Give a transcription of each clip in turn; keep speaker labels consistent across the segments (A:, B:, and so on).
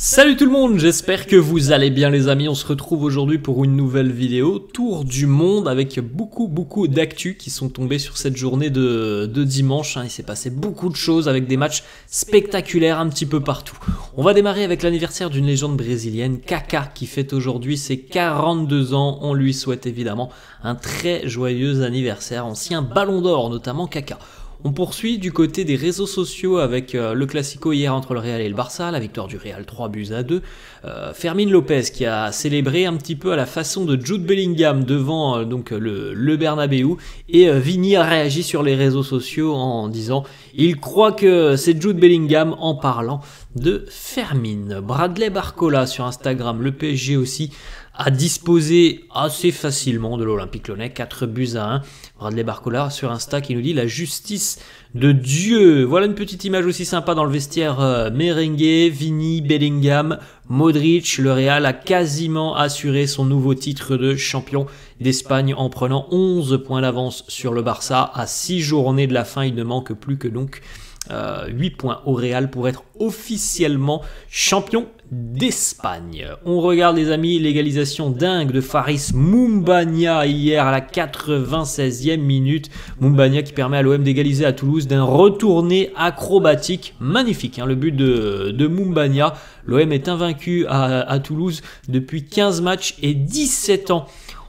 A: Salut tout le monde, j'espère que vous allez bien les amis, on se retrouve aujourd'hui pour une nouvelle vidéo, tour du monde avec beaucoup beaucoup d'actu qui sont tombés sur cette journée de, dimanche, hein. il s'est passé beaucoup de choses avec des matchs spectaculaires un petit peu partout. On va démarrer avec l'anniversaire d'une légende brésilienne, Kaka, qui fête aujourd'hui ses 42 ans, on lui souhaite évidemment un très joyeux anniversaire, ancien ballon d'or notamment Kaka. On poursuit du côté des réseaux sociaux avec euh, le classico hier entre le Real et le Barça, la victoire du Real 3 buts à 2. Euh, Fermin Lopez qui a célébré un petit peu à la façon de Jude Bellingham devant euh, donc le, le Bernabeu et Vini a réagi sur les réseaux sociaux en disant il croit que c'est Jude Bellingham en parlant de Fermin. Bradley Barcola sur Instagram, le PSG aussi a disposé assez facilement de l'Olympique Lyonnais, 4 buts à 1. Bradley Barcola sur Insta qui nous dit la justice de Dieu. Voilà une petite image aussi sympa dans le vestiaire euh, merengue, Vini, Bellingham, Modric. Le Real a quasiment assuré son nouveau titre de champion d'Espagne en prenant 11 points d'avance sur le Barça. À 6 journées de la fin, il ne manque plus que donc 8 euh, points au Real pour être officiellement champion d'Espagne. On regarde les amis l'égalisation dingue de Faris Mumbania hier à la 96e minute. Mumbania qui permet à l'OM d'égaliser à Toulouse d'un retourné acrobatique magnifique. Hein, le but de, de Mumbania. L'OM est invaincu à, Toulouse depuis 15 matchs et 17 ans.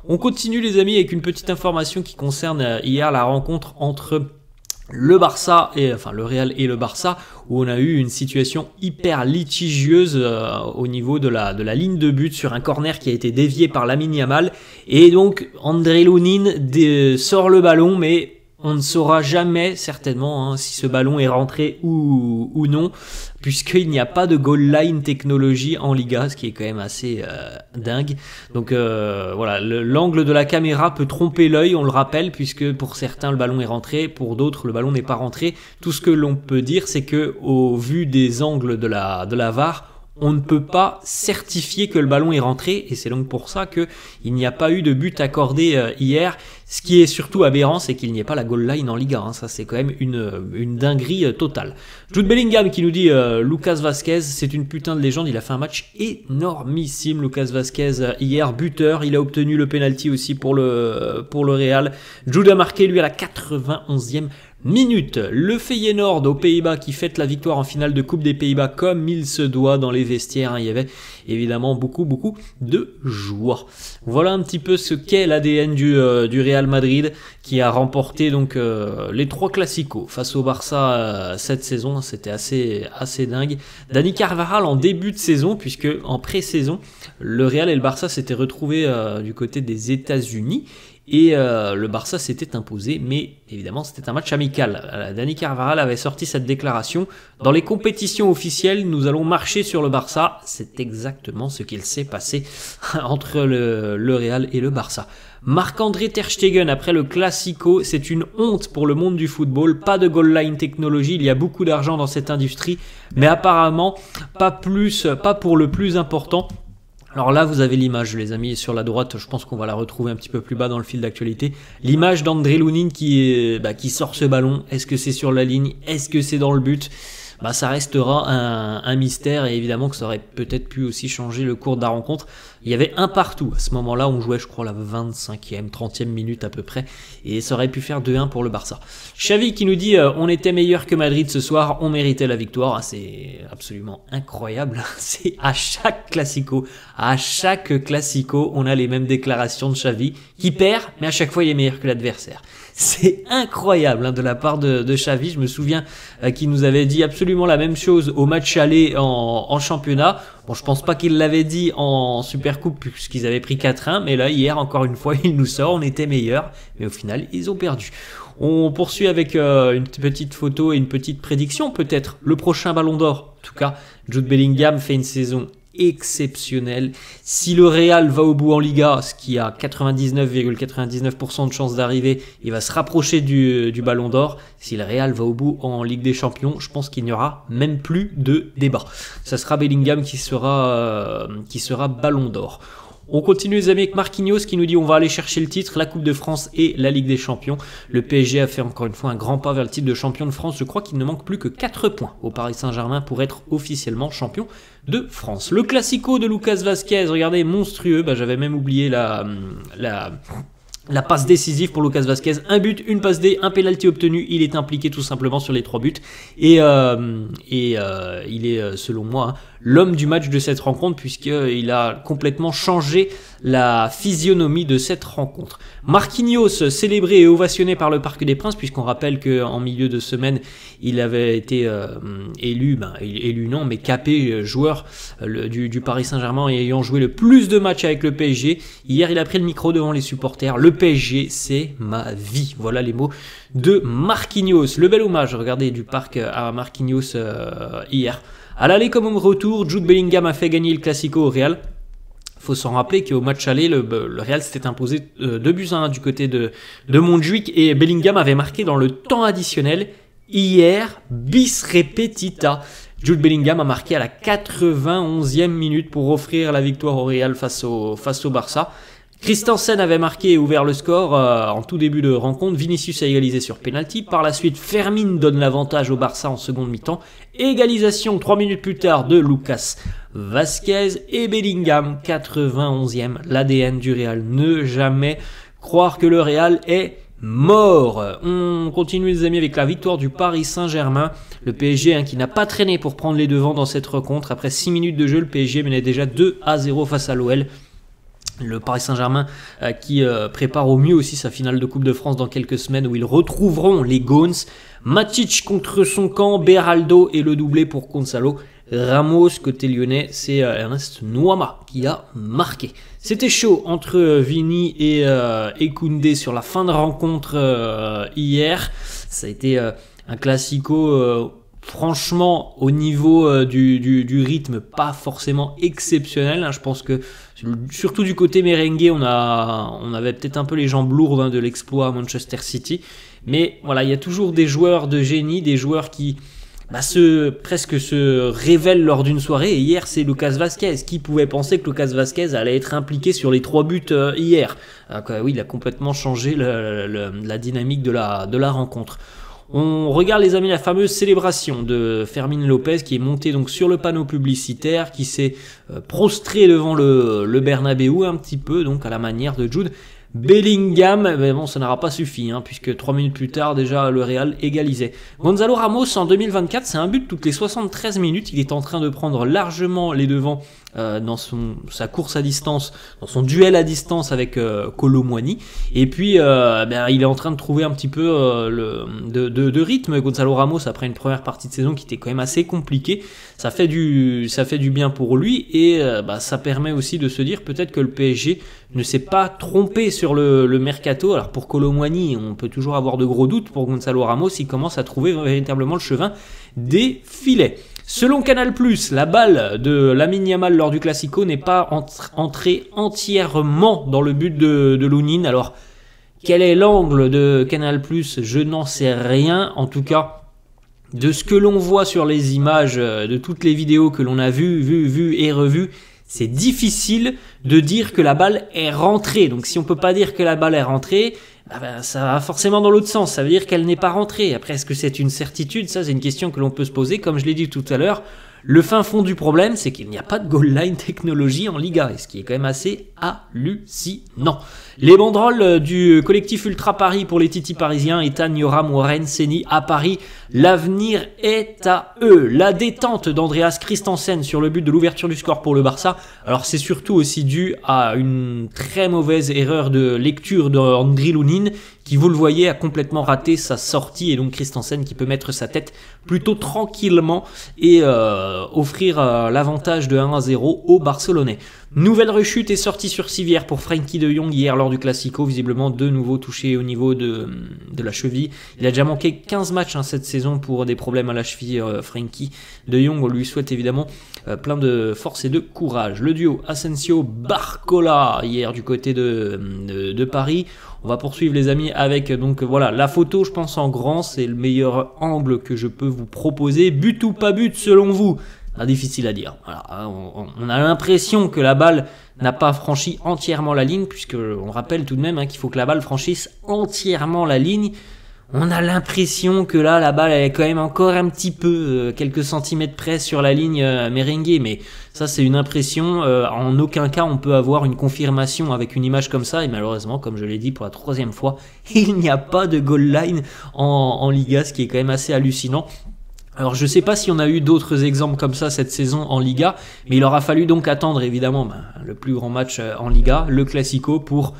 A: On continue les amis avec une petite information qui concerne euh, hier la rencontre entre le Barça et enfin le Real et le Barça où on a eu une situation hyper litigieuse euh, au niveau de la de la ligne de but sur un corner qui a été dévié par Lamine Yamal. Et donc André Lounine sort le ballon mais on ne saura jamais certainement hein, si ce ballon est rentré ou, ou non, puisqu'il n'y a pas de goal line technologie en Liga, ce qui est quand même assez euh, dingue. Donc euh, voilà, l'angle de la caméra peut tromper l'œil, on le rappelle, puisque pour certains le ballon est rentré, pour d'autres le ballon n'est pas rentré. Tout ce que l'on peut dire, c'est que au vu des angles de la, de la VAR, on ne peut pas certifier que le ballon est rentré et c'est donc pour ça que il n'y a pas eu de but accordé euh, hier. Ce qui est surtout aberrant, c'est qu'il n'y ait pas la goal line en Liga. Hein. Ça, c'est quand même une, une dinguerie euh, totale. Jude Bellingham qui nous dit euh, Lucas Vasquez, c'est une putain de légende. Il a fait un match énormissime. Lucas Vasquez hier buteur. Il a obtenu le penalty aussi pour le pour le Real. Jude a marqué lui à la 91e minute. Le Feyenoord aux Pays-Bas qui fête la victoire en finale de Coupe des Pays-Bas comme il se doit dans les vestiaires. Hein. Il y avait évidemment beaucoup beaucoup de joie. Voilà un petit peu ce qu'est l'ADN du, euh, du Real Madrid qui a remporté donc euh, les trois classicos face au Barça euh, cette saison. C'était assez assez dingue. Dani Carvajal en début de saison puisque en pré-saison le Real et le Barça s'étaient retrouvés du côté des États-Unis et euh, le Barça s'était imposé, mais évidemment c'était un match amical. Euh, Dani Carvajal avait sorti cette déclaration. Dans les compétitions officielles, nous allons marcher sur le Barça. C'est exactement ce qu'il s'est passé entre le, Real et le Barça. Marc-André Ter Stegen après le Classico, c'est une honte pour le monde du football. Pas de goal line technologie, il y a beaucoup d'argent dans cette industrie, mais apparemment pas plus, pas pour le plus important. Alors là, vous avez l'image, les amis, sur la droite, je pense qu'on va la retrouver un petit peu plus bas dans le fil d'actualité. L'image d'André Lounine qui, bah, qui sort ce ballon. Est-ce que c'est sur la ligne Est-ce que c'est dans le but? Bah, ça restera un, un, mystère et évidemment que ça aurait peut-être pu aussi changer le cours de la rencontre. Il y avait un partout. À ce moment-là, on jouait, je crois, la 25e, 30e minute à peu près. Et ça aurait pu faire 2-1 pour le Barça. Xavi qui nous dit euh, on était meilleur que Madrid ce soir, on méritait la victoire. Ah, c'est absolument incroyable. C'est à chaque classico, à chaque classico, on a les mêmes déclarations de Xavi qui perd, mais à chaque fois il est meilleur que l'adversaire. C'est incroyable hein, de la part de, de Xavi. Je me souviens euh, qu'il nous avait dit absolument la même chose au match aller en, en championnat. Bon, je pense pas qu'il l'avait dit en Super Coupe puisqu'ils avaient pris 4-1, mais là hier encore une fois il nous sort, on était meilleurs, mais au final ils ont perdu. On poursuit avec euh, une petite photo et une petite prédiction peut-être. Le prochain Ballon d'Or, en tout cas, Jude Bellingham fait une saison exceptionnel. Si le Real va au bout en Liga, ce qui a 99,99% de chances d'arriver, il va se rapprocher du, du Ballon d'Or. Si le Real va au bout en Ligue des Champions, je pense qu'il n'y aura même plus de débat. Ça sera Bellingham qui sera, euh, qui sera Ballon d'Or. On continue les amis avec Marquinhos qui nous dit on va aller chercher le titre, la Coupe de France et la Ligue des Champions. Le PSG a fait encore une fois un grand pas vers le titre de champion de France. Je crois qu'il ne manque plus que 4 points au Paris Saint-Germain pour être officiellement champion de France. Le classico de Lucas Vasquez, regardez, monstrueux. Bah, J'avais même oublié la, la la passe décisive pour Lucas Vasquez, un but, une passe D, un penalty obtenu, il est impliqué tout simplement sur les trois buts et, euh, et euh, il est euh, selon moi hein, l'homme du match de cette rencontre puisqu'il a complètement changé la physionomie de cette rencontre. Marquinhos, célébré et ovationné par le Parc des Princes, puisqu'on rappelle qu'en milieu de semaine, il avait été euh, élu, ben, élu non, mais capé euh, joueur euh, du, Paris Saint-Germain ayant joué le plus de matchs avec le PSG. Hier, il a pris le micro devant les supporters. Le PSG, c'est ma vie. Voilà les mots de Marquinhos. Le bel hommage, regardez, du Parc à Marquinhos hier. À l'aller comme au retour, Jude Bellingham a fait gagner le Classico au Real. Faut s'en rappeler qu'au match aller, le, Real s'était imposé 2 euh, buts à 1 du côté de, de Montjuic et Bellingham avait marqué dans le temps additionnel. Hier, bis repetita. Jude Bellingham a marqué à la 91e minute pour offrir la victoire au Real face au Barça. Christensen avait marqué et ouvert le score euh, en tout début de rencontre. Vinicius a égalisé sur penalty. Par la suite, Fermin donne l'avantage au Barça en seconde mi-temps. Égalisation trois minutes plus tard de Lucas Vasquez et Bellingham, 91e. L'ADN du Real. Ne jamais croire que le Real est mort. On continue les amis avec la victoire du Paris Saint-Germain. Le PSG hein, qui n'a pas traîné pour prendre les devants dans cette rencontre. Après 6 minutes de jeu, le PSG menait déjà 2 à 0 face à l'OL. Le Paris Saint-Germain euh, qui euh, prépare au mieux aussi sa finale de Coupe de France dans quelques semaines où ils retrouveront les Gones. Matic contre son camp, Beraldo et le doublé pour Gonzalo. Ramos côté lyonnais, c'est euh, Ernest Nouama qui a marqué. C'était chaud entre Vini et, et Koundé sur la fin de rencontre hier. Ça a été un classico franchement, au niveau euh, du, du, rythme, pas forcément exceptionnel. Hein. Je pense que, surtout du côté merengue, on, a, on avait peut-être un peu les jambes lourdes hein, de l'exploit à Manchester City. Mais voilà, il y a toujours des joueurs de génie, des joueurs qui bah, se, presque se révèlent lors d'une soirée. Hier, c'est Lucas Vasquez. Qui pouvait penser que Lucas Vasquez allait être impliqué sur les trois buts euh, hier? Oui, il a complètement changé la dynamique de la, de la rencontre. On regarde les amis la fameuse célébration de Fermin Lopez qui est monté donc sur le panneau publicitaire, qui s'est euh, prostré devant le, le Bernabeu un petit peu donc à la manière de Jude. Bellingham, mais bon, ça n'aura pas suffi, hein, puisque 3 minutes plus tard, déjà, le Real égalisait. Gonzalo Ramos, en 2024, c'est un but toutes les 73 minutes. Il est en train de prendre largement les devants euh, dans son, sa course à distance, dans son duel à distance avec euh, Et puis, euh, ben, il est en train de trouver un petit peu euh, le, de, de, de, rythme. Gonzalo Ramos, après une première partie de saison qui était quand même assez compliquée, ça fait du, ça fait du bien pour lui et bah, ça permet aussi de se dire peut-être que le PSG ne s'est pas trompé sur le, le mercato. Alors pour Colomwani, on peut toujours avoir de gros doutes. Pour Gonzalo Ramos, il commence à trouver véritablement le chevin des filets. Selon Canal+, la balle de Lamine Yamal lors du Classico n'est pas entrée entièrement dans le but de, de Lounine. Alors, quel est l'angle de Canal+, je n'en sais rien. En tout cas, de ce que l'on voit sur les images, euh, de toutes les vidéos que l'on a vues, vues, vues et revues, c'est difficile de dire que la balle est rentrée. Donc si on peut pas dire que la balle est rentrée, ah ben, ça va forcément dans l'autre sens. Ça veut dire qu'elle n'est pas rentrée. Après, est-ce que c'est une certitude? Ça, c'est une question que l'on peut se poser. Comme je l'ai dit tout à l'heure, le fin fond du problème, c'est qu'il n'y a pas de goal line technologie en Liga, et ce qui est quand même assez hallucinant. Les banderoles euh, du collectif Ultra Paris pour les titis parisiens, Ethan, Yoram, Warren, Seni à Paris. L'avenir est à eux. La détente d'Andreas Christensen sur le but de l'ouverture du score pour le Barça. Alors c'est surtout aussi dû à une très mauvaise erreur de lecture d'Andri Lounine qui, vous le voyez, a complètement raté sa sortie et donc Christensen qui peut mettre sa tête plutôt tranquillement et euh, offrir euh, l'avantage de 1 à 0 aux Barcelonais. Nouvelle rechute et sortie sur civière pour Frankie de Jong hier lors du Classico, visiblement de nouveau touché au niveau de, de la cheville. Il a déjà manqué 15 matchs hein, cette saison pour des problèmes à la cheville, euh, Frankie de Jong. On lui souhaite évidemment euh, plein de force et de courage. Le duo Asensio-Barcola hier du côté de, de, de, Paris. On va poursuivre les amis avec donc voilà la photo je pense en grand, c'est le meilleur angle que je peux vous proposer. But ou pas but selon vous difficile à dire. Hein, on, a l'impression que la balle n'a pas franchi entièrement la ligne, puisque on rappelle tout de même hein, qu'il faut que la balle franchisse entièrement la ligne. On a l'impression que là, la balle elle est quand même encore un petit peu, euh, quelques centimètres près sur la ligne euh, mais ça c'est une impression. Euh, en aucun cas on peut avoir une confirmation avec une image comme ça, et malheureusement, comme je l'ai dit pour la troisième fois, il n'y a pas de goal line en, en Liga, ce qui est quand même assez hallucinant. Alors je ne sais pas si on a eu d'autres exemples comme ça cette saison en Liga, mais il aura fallu donc attendre évidemment ben, le plus grand match euh, en Liga, le Classico, pour,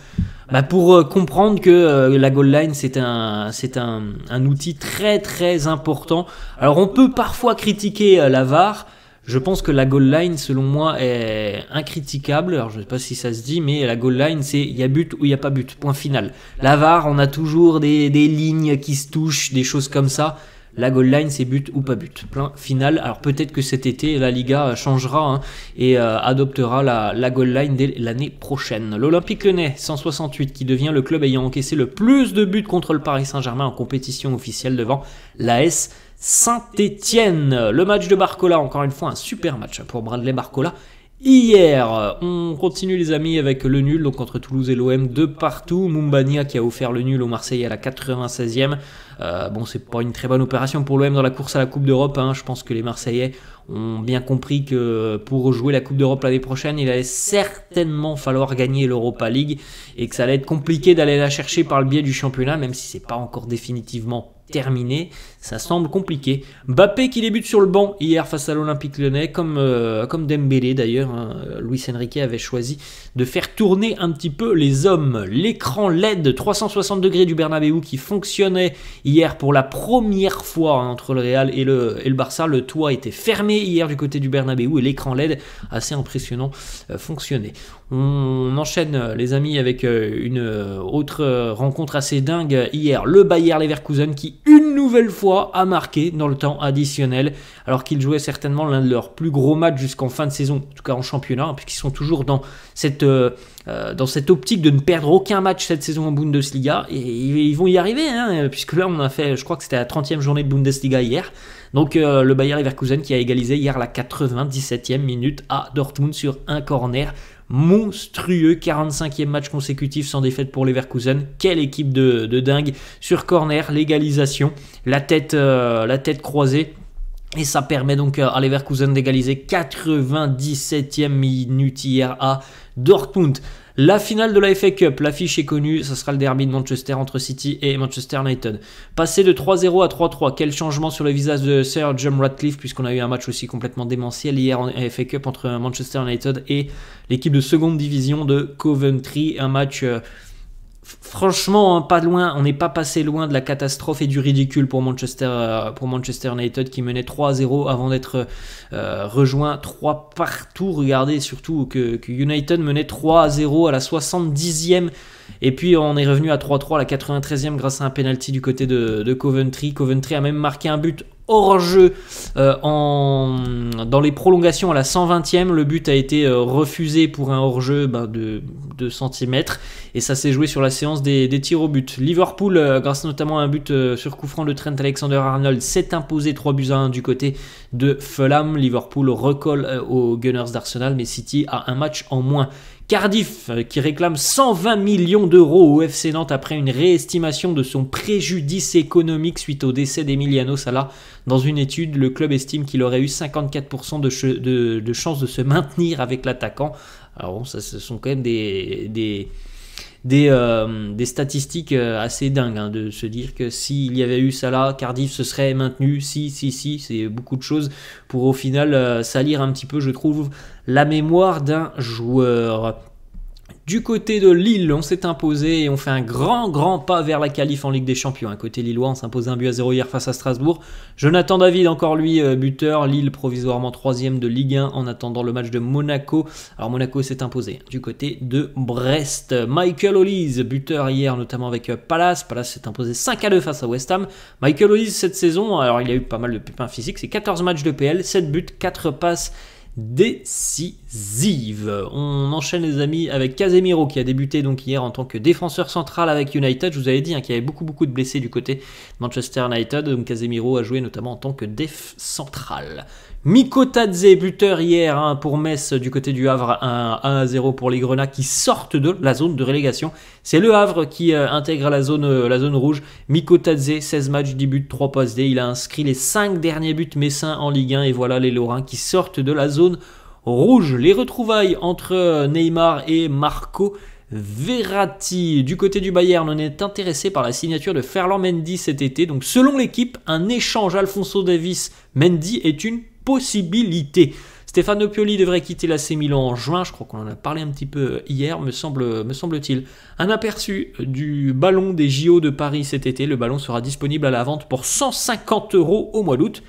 A: ben, pour euh, comprendre que euh, la goal line c'est un, c'est un, un, outil très très important. Alors on peut parfois critiquer la VAR, je pense que la goal line, selon moi, est incritiquable. Alors, je ne sais pas si ça se dit, mais la goal line, c'est il y a but ou il n'y a pas but. Point final. La VAR, on a toujours des, des lignes qui se touchent, des choses comme ça la goal line c'est but ou pas but. Plein final. Alors peut-être que cet été la Liga changera hein, et euh, adoptera la, la, goal line dès l'année prochaine. L'Olympique Lyonnais 168 qui devient le club ayant encaissé le plus de buts contre le Paris Saint-Germain en compétition officielle devant l'AS Saint-Étienne. Le match de Barcola, encore une fois un super match pour Bradley Barcola Hier, on continue les amis avec le nul, donc entre Toulouse et l'OM de partout. Mumbania qui a offert le nul au Marseille à la 96e. Euh, bon, c'est pas une très bonne opération pour l'OM dans la course à la Coupe d'Europe. Hein. Je pense que les Marseillais ont bien compris que pour jouer la Coupe d'Europe l'année prochaine, il allait certainement falloir gagner l'Europa League et que ça allait être compliqué d'aller la chercher par le biais du championnat, même si c'est pas encore définitivement terminé. Ça semble compliqué. Bappé qui débute sur le banc hier face à l'Olympique lyonnais, comme, euh, comme Dembélé d'ailleurs. Hein. Luis Enrique avait choisi de faire tourner un petit peu les hommes. L'écran LED 360 degrés du Bernabeu qui fonctionnait hier pour la première fois hein, entre le Real et le, et Barça. Le toit était fermé hier du côté du Bernabeu et l'écran LED, assez impressionnant, euh, fonctionnait. On enchaîne euh, les amis avec une autre rencontre assez dingue hier. Le Bayer Leverkusen qui une nouvelle fois a marqué dans le temps additionnel, alors qu'ils jouaient certainement l'un de leurs plus gros matchs jusqu'en fin de saison, en tout cas en championnat, hein, puisqu'ils sont toujours dans cette, euh, euh, dans cette optique de ne perdre aucun match cette saison en Bundesliga, ils vont y arriver, hein, puisque là on a fait, je crois que c'était la 30e journée de Bundesliga hier, donc euh, le Bayer Leverkusen qui a égalisé hier la 97e minute à Dortmund sur un corner monstrueux. 45e match consécutif sans défaite pour Leverkusen. Quelle équipe de, dingue. Sur corner, l'égalisation, la euh, la tête croisée. Et ça permet donc euh, à Leverkusen d'égaliser 97e minute hier à Dortmund. La finale de la FA Cup, l'affiche est connue, ça sera le derby de Manchester entre City et Manchester United. Passé de 3-0 à 3-3, quel changement sur le visage de Sir Jim Radcliffe, puisqu'on a eu un match aussi complètement démentiel hier en FA Cup entre Manchester United et l'équipe de seconde division de Coventry. Un match euh, franchement, hein, pas loin, on n'est pas passé loin de la catastrophe et du ridicule pour Manchester, euh, pour Manchester United qui menait 3-0 avant d'être euh, rejoint 3 partout. Regardez surtout que, United menait 3-0 à la 70e et puis on est revenu à 3-3 à la 93e grâce à un penalty du côté de Coventry. Coventry a même marqué un but hors jeu euh, en, dans les prolongations à la 120e. Le but a été euh, refusé pour un hors jeu ben, de 2 cm et ça s'est joué sur la séance des, tirs au but. Liverpool, euh, grâce notamment à un but sur coup franc de Trent Alexander-Arnold, s'est imposé 3 buts à 1 du côté de Fulham. Liverpool recolle aux Gunners d'Arsenal, mais City a un match en moins. Cardiff euh, qui réclame 120 millions d'euros au FC Nantes après une réestimation de son préjudice économique suite au décès d'Emiliano Sala. Dans une étude, le club estime qu'il aurait eu 54% de, chances de se maintenir avec l'attaquant. Alors bon, ça, ce sont quand même des, des, euh, statistiques euh, assez dingues hein, de se dire que s'il y avait eu Salah, Cardiff se serait maintenu. Si, si, si, c'est beaucoup de choses pour au final salir un petit peu, je trouve, la mémoire d'un joueur. Du côté de Lille, on s'est imposé et on fait un grand, grand pas vers la qualif en Ligue des Champions. Côté Lillois, on s'impose un but à 0 hier face à Strasbourg. Jonathan David, encore lui, euh, buteur. Lille, provisoirement troisième de Ligue 1 en attendant le match de Monaco. Alors Monaco s'est imposé du côté de Brest. Michael Olise, buteur hier, notamment avec euh, Palace. Palace s'est imposé 5 à 2 face à West Ham. Michael Olise, cette saison, alors il a eu pas mal de pépins physiques, c'est 14 matchs de PL, 7 buts, 4 passes décisive. On enchaîne les amis avec Casemiro qui a débuté donc hier en tant que défenseur central avec United. Je vous avais dit hein, qu'il y avait beaucoup beaucoup de blessés du côté Manchester United. Donc Casemiro a joué notamment en tant que def central. Mikotadze, buteur hier hein, pour Metz du côté du Havre, 1, à 0 pour les Grenats qui sortent de la zone de relégation. C'est le Havre qui euh, intègre la zone, euh, la zone rouge. Mikotadze, 16 matchs, 10 buts, 3 passes D. Il a inscrit les 5 derniers buts messins en Ligue 1 et voilà les Lorrains qui sortent de la zone rouge. Les retrouvailles entre euh, Neymar et Marco Verratti. Du côté du Bayern, on est intéressé par la signature de Ferland Mendy cet été. Donc selon l'équipe, un échange Alfonso Davis-Mendy est une possibilité. Stéphane Pioli devrait quitter la Milan en juin, je crois qu'on en a parlé un petit peu hier, me, semble, me semble-t-il. Un aperçu du ballon des JO de Paris cet été, le ballon sera disponible à la vente pour 150 euros au mois d'août.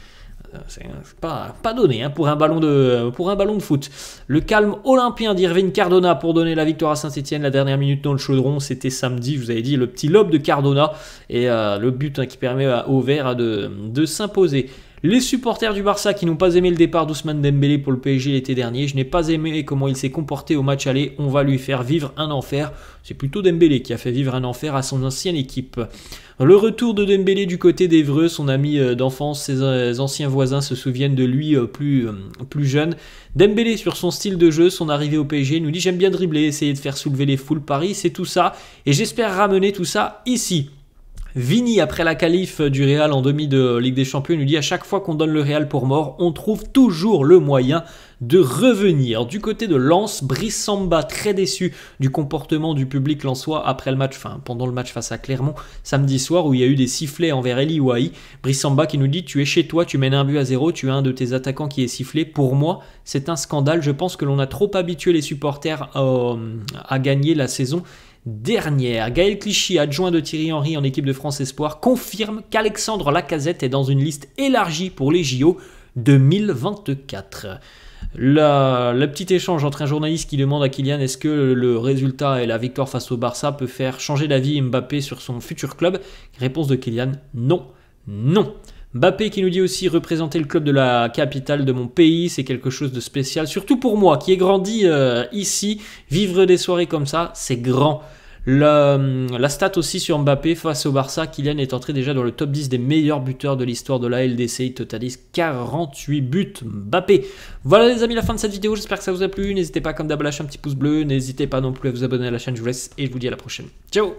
A: Euh, c'est pas, pas donné hein, pour, un ballon de, pour un ballon de foot. Le calme olympien d'Irvine Cardona pour donner la victoire à Saint-Etienne. La dernière minute dans le chaudron, c'était samedi, vous avez dit, le petit lobe de Cardona et euh, le but hein, qui permet au vert de, de s'imposer. Les supporters du Barça qui n'ont pas aimé le départ d'Ousmane Dembélé pour le PSG l'été dernier, je n'ai pas aimé comment il s'est comporté au match aller, on va lui faire vivre un enfer. C'est plutôt Dembélé qui a fait vivre un enfer à son ancienne équipe. Le retour de Dembélé du côté d'Evreux, son ami euh, d'enfance, ses euh, anciens voisins se souviennent de lui euh, plus, plus jeune. Dembélé sur son style de jeu, son arrivée au PSG, nous dit j'aime bien dribbler, essayer de faire soulever les foules Paris, c'est tout ça, et j'espère ramener tout ça ici. Vini, après la qualif du Real en demi de Ligue des Champions, nous dit à chaque fois qu'on donne le Real pour mort, on trouve toujours le moyen de revenir. Du côté de Lens, Brice Samba très déçu du comportement du public lensois après le match, enfin pendant le match face à Clermont samedi soir où il y a eu des sifflets envers Eli Ouahi. Brice Samba qui nous dit tu es chez toi, tu mènes un but à zéro, tu as un de tes attaquants qui est sifflé. Pour moi, c'est un scandale. Je pense que l'on a trop habitué les supporters euh, à gagner la saison dernière. Gaël Clichy, adjoint de Thierry Henry en équipe de France Espoir, confirme qu'Alexandre Lacazette est dans une liste élargie pour les JO 2024. Le petit échange entre un journaliste qui demande à Kylian est-ce que le résultat et la victoire face au Barça peut faire changer d'avis Mbappé sur son futur club? Réponse de Kylian non, non. Mbappé qui nous dit aussi représenter le club de la capitale de mon pays, c'est quelque chose de spécial, surtout pour moi qui ai grandi euh, ici, vivre des soirées comme ça, c'est grand. La, la, stat aussi sur Mbappé face au Barça, Kylian est entré déjà dans le top 10 des meilleurs buteurs de l'histoire de la LDC. Il totalise 48 buts. Mbappé. Voilà les amis, la fin de cette vidéo. J'espère que ça vous a plu. N'hésitez pas comme d'hab lâcher un petit pouce bleu. N'hésitez pas non plus à vous abonner à la chaîne. Je vous laisse et je vous dis à la prochaine. Ciao